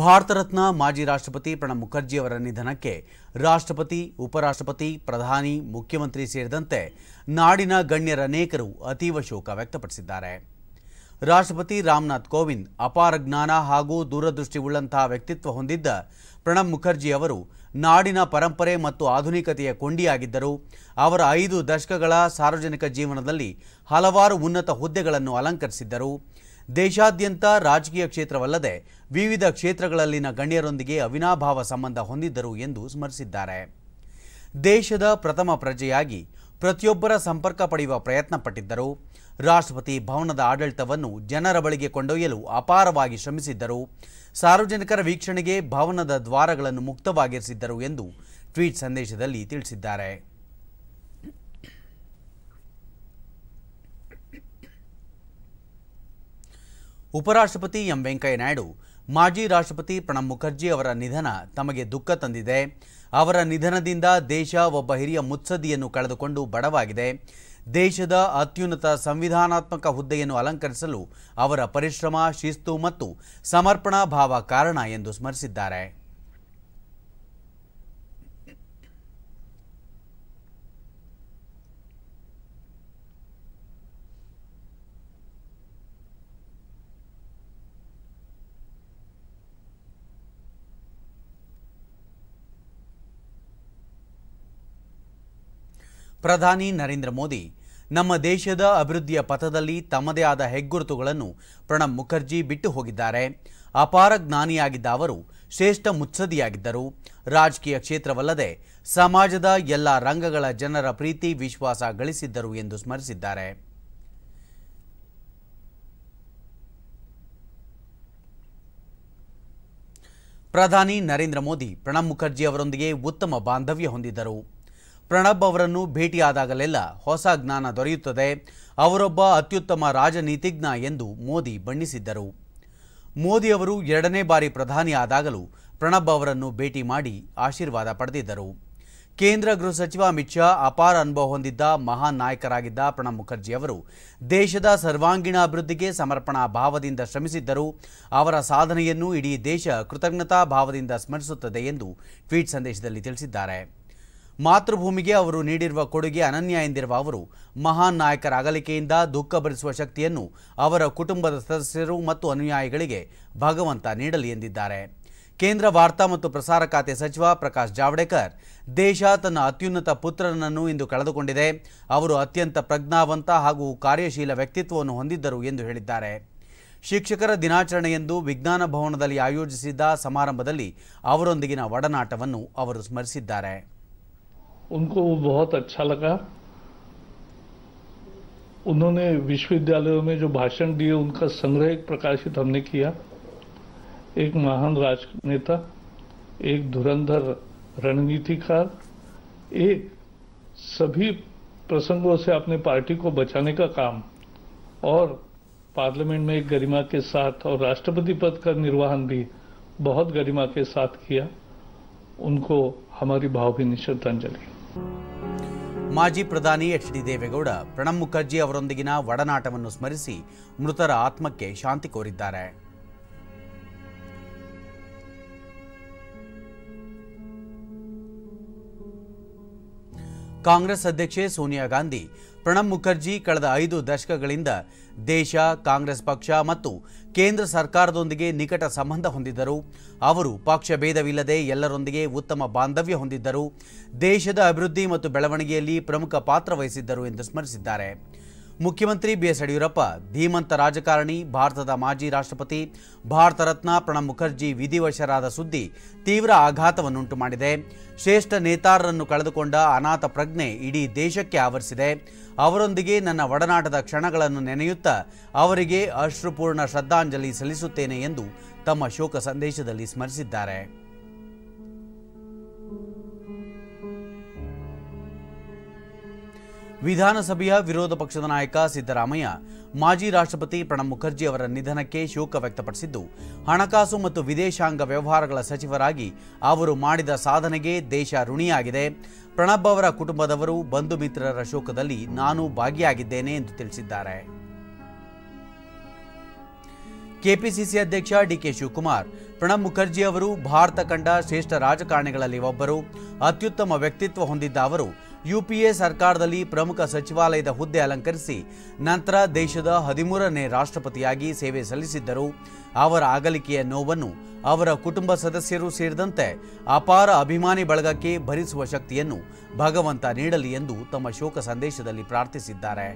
ಭಾರತ ರತ್ನ ಮಾಜಿ ರಾಷ್ಟ್ರಪತಿ ಪ್ರಣಬ್ ಮುಖರ್ಜಿ ಅವರ ನಿಧನಕ್ಕೆ ರಾಷ್ಟ್ರಪತಿ, ಉಪರಾಷ್ಟ್ರಪತಿ, ಪ್ರಧಾನಿ, ಮುಖ್ಯಮಂತ್ರಿ ಸೇರಿದಂತೆ ನಾಡಿನ ಗಣ್ಯರ ಅನೇಕರು ಅತೀವ ಶೋಕ ವ್ಯಕ್ತಪಡಿಸಿದ್ದಾರೆ. ರಾಷ್ಟ್ರಪತಿ ರಾಮನಾಥ್ ಕೋವಿಂದ್ ಅಪಾರ ಜ್ಞಾನ ಹಾಗೂ ದೂರದೃಷ್ಟಿ ಉಳ್ಳಂತಹ ವ್ಯಕ್ತಿತ್ವ ಹೊಂದಿದ್ದ ಪ್ರಣಬ್ ಮುಖರ್ಜಿ ಅವರು ನಾಡಿನ ಪರಂಪರೆ ಮತ್ತು ಆಧುನಿಕತೆಯ ಕೊಂಡಿಯಾಗಿದ್ದರು. ಅವರ ಐದು ದಶಕಗಳ ಸಾರ್ವಜನಿಕ ಜೀವನದಲ್ಲಿ ಹಲವಾರು ಉನ್ನತ ಹುದ್ದೆಗಳನ್ನು ಅಲಂಕರಿಸಿದ್ದರು. ದೇಶಾದ್ಯಂತ ರಾಜಕೀಯ ಕ್ಷೇತ್ರವಲ್ಲದೆ ವಿವಿಧ ಕ್ಷೇತ್ರಗಳಲ್ಲಿನ ಗಣ್ಯರೊಂದಿಗೆ ಅವಿನಾಭಾವ ಸಂಬಂಧ ಹೊಂದಿದ್ದರು ಎಂದು ಸ್ಮರಿಸಿದ್ದಾರೆ. ದೇಶದ ಪ್ರಥಮ ಪ್ರಜೆಯಾಗಿ ಪ್ರತಿಯೊಬ್ಬರ ಸಂಪರ್ಕ ಪಡೆಯುವ ಪ್ರಯತ್ನ ಪಟ್ಟಿದ್ದರು. ರಾಷ್ಟ್ರಪತಿ ಭವನದ ಆಡಳಿತವನ್ನು ಜನರ ಬಳಿಗೆ ಕೊಂಡೊಯ್ಯಲು ಅಪಾರವಾಗಿ ಶ್ರಮಿಸಿದ್ದರು. ಸಾರ್ವಜನಿಕರ ವೀಕ್ಷಣೆಗೆ ಭವನದ ದ್ವಾರಗಳನ್ನು ಮುಕ್ತವಾಗಿರಿಸಿದ್ದರು ಎಂದು ಟ್ವೀಟ್ ಸಂದೇಶದಲ್ಲಿ ತಿಳಿಸಿದ್ದಾರೆ. ಉಪರಾಷ್ಟ್ರಪತಿ ಎಂ ವೆಂಕಯ್ಯ ನಾಯ್ಡು, ಮಾಜಿ ರಾಷ್ಟ್ರಪತಿ ಪ್ರಣಬ್ ಮುಖರ್ಜಿ ಅವರ ನಿಧನ ತಮಗೆ ದುಃಖ ತಂದಿದೆ. ಅವರ ನಿಧನದಿಂದ ದೇಶ ಒಬ್ಬ ಹಿರಿಯ ಮುತ್ಸದ್ದಿಯನ್ನು ಕಳೆದುಕೊಂಡು ಬಡವಾಗಿದೆ. ದೇಶದ ಅತ್ಯುನ್ನತ ಸಂವಿಧಾನಾತ್ಮಕ ಹುದ್ದೆಯನ್ನು ಅಲಂಕರಿಸಲು ಅವರ ಪರಿಶ್ರಮ, ಶಿಸ್ತು ಮತ್ತು ಸಮರ್ಪಣಾ ಭಾವ ಕಾರಣ ಎಂದು ಸ್ಮರಿಸಿದ್ದಾರೆ. ಪ್ರಧಾನಿ ನರೇಂದ್ರ ಮೋದಿ ನಮ್ಮ ದೇಶದ ಅಭಿವೃದ್ಧಿಯ ಪಥದಲ್ಲಿ ತಮ್ಮದೇ ಆದ ಹೆಗ್ಗುರುತುಗಳನ್ನು ಪ್ರಣಬ್ ಮುಖರ್ಜಿ ಬಿಟ್ಟು ಹೋಗಿದ್ದಾರೆ. ಅಪಾರ ಜ್ಞಾನಿಯಾಗಿದ್ದ ಅವರು ಶ್ರೇಷ್ಠ ಮುತ್ಸದಿಯಾಗಿದ್ದರು ರಾಜಕೀಯ ಕ್ಷೇತ್ರವಲ್ಲದೆ ಸಮಾಜದ ಎಲ್ಲ ರಂಗಗಳ ಜನರ ಪ್ರೀತಿ, ವಿಶ್ವಾಸ ಗಳಿಸಿದ್ದರು ಎಂದು ಸ್ಮರಿಸಿದ್ದಾರೆ. ಪ್ರಧಾನಿ ನರೇಂದ್ರ ಮೋದಿ ಪ್ರಣಬ್ ಮುಖರ್ಜಿ ಅವರೊಂದಿಗೆ ಉತ್ತಮ ಬಾಂಧವ್ಯ ಹೊಂದಿದ್ದರು. ಪ್ರಣಬ್ ಅವರನ್ನು ಭೇಟಿಯಾದಾಗಲೆಲ್ಲ ಹೊಸ ಜ್ಞಾನ ದೊರೆಯುತ್ತದೆ. ಅವರೊಬ್ಬ ಅತ್ಯುತ್ತಮ ರಾಜನೀತಿಜ್ಞ ಎಂದು ಮೋದಿ ಬಣ್ಣಿಸಿದ್ದರು. ಮೋದಿ ಅವರು ಎರಡನೇ ಬಾರಿ ಪ್ರಧಾನಿಯಾದಾಗಲೂ ಪ್ರಣಬ್ ಅವರನ್ನು ಭೇಟಿ ಮಾಡಿ ಆಶೀರ್ವಾದ ಪಡೆದಿದ್ದರು. ಕೇಂದ್ರ ಗೃಹ ಸಚಿವ ಅಮಿತ್ ಶಾ ಅಪಾರ ಅನುಭವ ಹೊಂದಿದ್ದ ಮಹಾನ್ ನಾಯಕರಾಗಿದ್ದ ಪ್ರಣಬ್ ಮುಖರ್ಜಿ ಅವರು ದೇಶದ ಸರ್ವಾಂಗೀಣ ಅಭಿವೃದ್ಧಿಗೆ ಸಮರ್ಪಣಾ ಭಾವದಿಂದ ಶ್ರಮಿಸಿದ್ದರು. ಅವರ ಸಾಧನೆಯನ್ನು ಇಡೀ ದೇಶ ಕೃತಜ್ಞತಾ ಭಾವದಿಂದ ಸ್ಮರಿಸುತ್ತದೆ ಎಂದು ಟ್ವೀಟ್ ಸಂದೇಶದಲ್ಲಿ ತಿಳಿಸಿದ್ದಾರೆ. ಮಾತೃಭೂಮಿಗೆ ಅವರು ನೀಡಿರುವ ಕೊಡುಗೆ ಅನನ್ಯ ಎಂದಿರುವ ಅವರು, ಮಹಾನ್ ನಾಯಕರ ಅಗಲಿಕೆಯಿಂದ ದುಃಖ ಭರಿಸುವ ಶಕ್ತಿಯನ್ನು ಅವರ ಕುಟುಂಬದ ಸದಸ್ಯರು ಮತ್ತು ಅನುಯಾಯಿಗಳಿಗೆ ಭಗವಂತ ನೀಡಲಿ ಎಂದಿದ್ದಾರೆ. ಕೇಂದ್ರ ವಾರ್ತಾ ಮತ್ತು ಪ್ರಸಾರ ಖಾತೆ ಸಚಿವ ಪ್ರಕಾಶ್ ಜಾವಡೇಕರ್, ದೇಶ ತನ್ನ ಅತ್ಯುನ್ನತ ಪುತ್ರನನ್ನು ಇಂದು ಕಳೆದುಕೊಂಡಿದೆ. ಅವರು ಅತ್ಯಂತ ಪ್ರಜ್ಞಾವಂತ ಹಾಗೂ ಕಾರ್ಯಶೀಲ ವ್ಯಕ್ತಿತ್ವವನ್ನು ಹೊಂದಿದ್ದರು ಎಂದು ಹೇಳಿದ್ದಾರೆ. ಶಿಕ್ಷಕರ ದಿನಾಚರಣೆಯಂದು ವಿಜ್ಞಾನ ಭವನದಲ್ಲಿ ಆಯೋಜಿಸಿದ್ದ ಸಮಾರಂಭದಲ್ಲಿ ಅವರೊಂದಿಗಿನ ಒಡನಾಟವನ್ನು ಅವರು ಸ್ಮರಿಸಿದ್ದಾರೆ. उनको वो बहुत अच्छा लगा। उन्होंने विश्वविद्यालयों में जो भाषण दिए, उनका संग्रह प्रकाशित हमने किया। एक महान राजनेता, एक धुरंधर रणनीतिकार एक सभी प्रसंगों से अपने पार्टी को बचाने का काम और पार्लियामेंट में एक गरिमा के साथ और राष्ट्रपति पद का निर्वहन भी बहुत गरिमा के साथ किया। उनको हमारी भावभीनी श्रद्धांजलि। ಮಾಜಿ ಪ್ರಧಾನಿ ಎಚ್ ಡಿ ದೇವೇಗೌಡ, ಪ್ರಣಬ್ ಮುಖರ್ಜಿ ಅವರೊಂದಿಗಿನ ಒಡನಾಟವನ್ನು ಸ್ಮರಿಸಿ ಮೃತರ ಆತ್ಮಕ್ಕೆ ಶಾಂತಿ ಕೋರಿದ್ದಾರೆ. ಕಾಂಗ್ರೆಸ್ ಅಧ್ಯಕ್ಷೆ ಸೋನಿಯಾ ಗಾಂಧಿ ಪ್ರಣಬ್ ಮುಖರ್ಜಿ ಕಳೆದ ಐದು ದಶಕಗಳಿಂದ ದೇಶ, ಕಾಂಗ್ರೆಸ್ ಪಕ್ಷ ಮತ್ತು ಕೇಂದ್ರ ಸರ್ಕಾರದೊಂದಿಗೆ ನಿಕಟ ಸಂಬಂಧ ಹೊಂದಿದ್ದರು. ಅವರು ಪಕ್ಷ ಭೇದವಿಲ್ಲದೆ ಎಲ್ಲರೊಂದಿಗೆ ಉತ್ತಮ ಬಾಂಧವ್ಯ ಹೊಂದಿದ್ದರು. ದೇಶದ ಅಭಿವೃದ್ಧಿ ಮತ್ತು ಬೆಳವಣಿಗೆಯಲ್ಲಿ ಪ್ರಮುಖ ಪಾತ್ರ ವಹಿಸಿದ್ದರು ಎಂದು ಸ್ಮರಿಸಿದ್ದಾರೆ. ಮುಖ್ಯಮಂತ್ರಿ ಬಿಎಸ್ ಯಡಿಯೂರಪ್ಪ, ಧೀಮಂತ ರಾಜಕಾರಣಿ, ಭಾರತದ ಮಾಜಿ ರಾಷ್ಟ್ರಪತಿ ಭಾರತ ರತ್ನ ಪ್ರಣಬ್ ಮುಖರ್ಜಿ ವಿಧಿವಶರಾದ ಸುದ್ದಿ ತೀವ್ರ ಆಘಾತವನ್ನುಂಟು ಮಾಡಿದೆ. ಶ್ರೇಷ್ಠ ನೇತಾರರನ್ನು ಕಳೆದುಕೊಂಡ ಅನಾಥ ಪ್ರಜ್ಞೆ ಇಡೀ ದೇಶಕ್ಕೆ ಆವರಿಸಿದೆ. ಅವರೊಂದಿಗೆ ನನ್ನ ಒಡನಾಟದ ಕ್ಷಣಗಳನ್ನು ನೆನೆಯುತ್ತಾ ಅವರಿಗೆ ಅಶ್ರುಪೂರ್ಣ ಶ್ರದ್ಧಾಂಜಲಿ ಸಲ್ಲಿಸುತ್ತೇನೆ ಎಂದು ತಮ್ಮ ಶೋಕ ಸಂದೇಶದಲ್ಲಿ ಸ್ಮರಿಸಿದ್ದಾರೆ. ವಿಧಾನಸಭೆಯ ವಿರೋಧ ಪಕ್ಷದ ನಾಯಕ ಸಿದ್ದರಾಮಯ್ಯ, ಮಾಜಿ ರಾಷ್ಟ್ರಪತಿ ಪ್ರಣಬ್ ಮುಖರ್ಜಿ ಅವರ ನಿಧನಕ್ಕೆ ಶೋಕ ವ್ಯಕ್ತಪಡಿಸಿದ್ದು, ಹಣಕಾಸು ಮತ್ತು ವಿದೇಶಾಂಗ ವ್ಯವಹಾರಗಳ ಸಚಿವರಾಗಿ ಅವರು ಮಾಡಿದ ಸಾಧನೆಗೆ ದೇಶ ಋಣಿಯಾಗಿದೆ. ಪ್ರಣಬ್ ಅವರ ಕುಟುಂಬದವರು, ಬಂಧು ಮಿತ್ರರ ಶೋಕದಲ್ಲಿ ನಾನು ಭಾಗಿಯಾಗಿದ್ದೇನೆ ಎಂದು ತಿಳಿಸಿದ್ದಾರೆ. ಕೆಪಿಸಿಸಿ ಅಧ್ಯಕ್ಷ ಡಿಕೆ ಶಿವಕುಮಾರ್, ಪ್ರಣಬ್ ಮುಖರ್ಜಿ ಅವರು, ಭಾರತ ಕಂಡ ಶ್ರೇಷ್ಠ ರಾಜಕಾರಣಿಗಳಲ್ಲಿ ಒಬ್ಬರು. ಅತ್ಯುತ್ತಮ ವ್ಯಕ್ತಿತ್ವ ಹೊಂದಿದ್ದ ಅವರು ಯುಪಿಎ ಸರ್ಕಾರದಲ್ಲಿ ಪ್ರಮುಖ ಸಚಿವಾಲಯದ ಹುದ್ದೆ ಅಲಂಕರಿಸಿ ನಂತರ ದೇಶದ ಹದಿಮೂರನೇ ರಾಷ್ಟ್ರಪತಿಯಾಗಿ ಸೇವೆ ಸಲ್ಲಿಸಿದ್ದರು. ಅವರ ಅಗಲಿಕೆಯ ನೋವನ್ನು ಅವರ ಕುಟುಂಬ ಸದಸ್ಯರು ಸೇರಿದಂತೆ ಅಪಾರ ಅಭಿಮಾನಿ ಬಳಗಕ್ಕೆ ಭರಿಸುವ ಶಕ್ತಿಯನ್ನು ಭಗವಂತ ನೀಡಲಿ ಎಂದು ತಮ್ಮ ಶೋಕ ಸಂದೇಶದಲ್ಲಿ ಪ್ರಾರ್ಥಿಸಿದ್ದಾರೆ.